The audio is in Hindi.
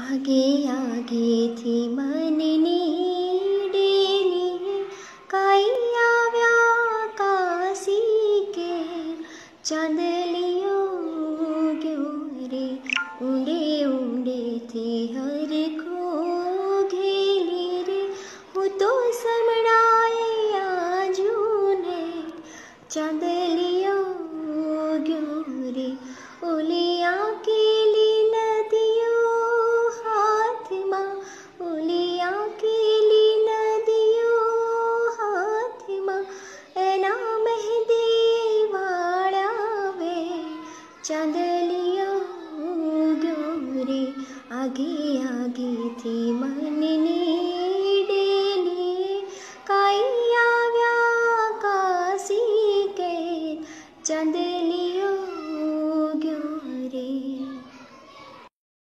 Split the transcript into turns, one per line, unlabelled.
आगे आगे थी मनने डेली कैया व्याकासी के चंदलियो ग्यो रे? थी हर को घेली रे वो तो समणाया जूने चंदलियों चन्दलिय गोरे अज्ञागी मेलि कया के चन्दल